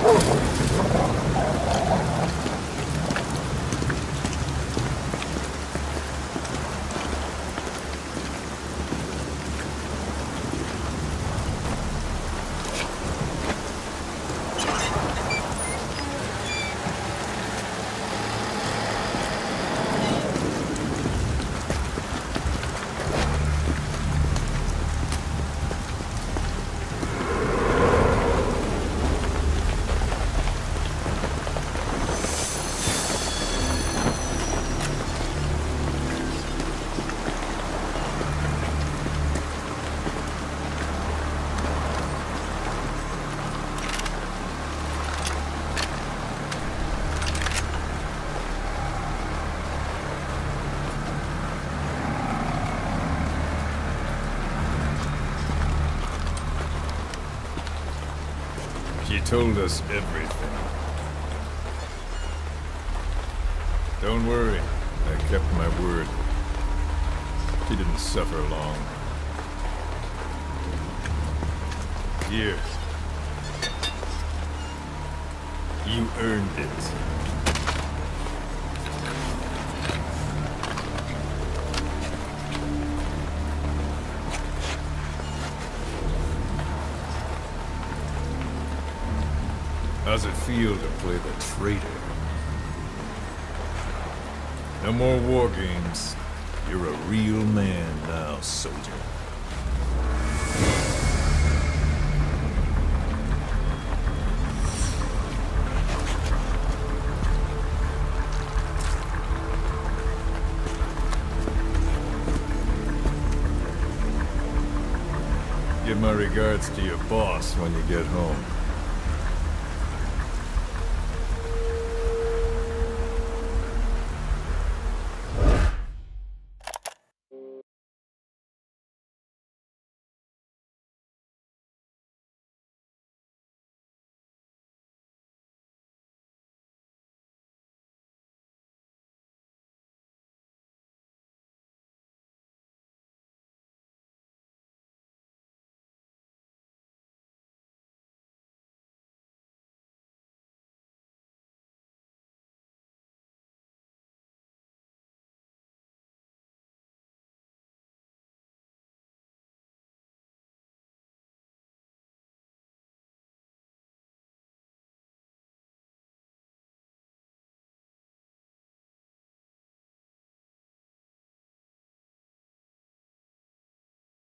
Oh, She told us everything. Don't worry, I kept my word. He didn't suffer long. Here. You earned it. How's it feel to play the traitor? No more war games. You're a real man now, soldier. Give my regards to your boss when you get home.